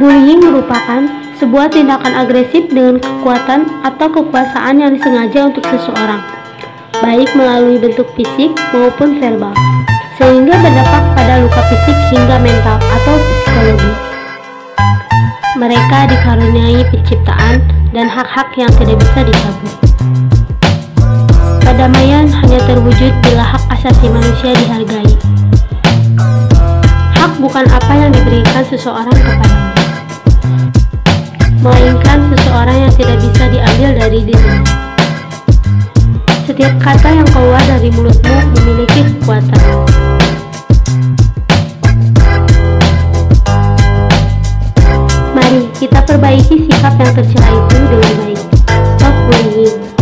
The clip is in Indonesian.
Bullying merupakan sebuah tindakan agresif dengan kekuatan atau kekuasaan yang disengaja untuk seseorang, baik melalui bentuk fisik maupun verbal, sehingga berdampak pada luka fisik hingga mental atau psikologi. Mereka dikaruniai penciptaan dan hak-hak yang tidak bisa dicabut. Kedamaian hanya terwujud bila hak asasi manusia dihargai. Hak bukan apa yang diberikan seseorang kepadanya melainkan seseorang yang tidak bisa diambil dari diri. Setiap kata yang keluar dari mulutmu memiliki kekuatan. Mari kita perbaiki sikap yang tercela itu dengan baik.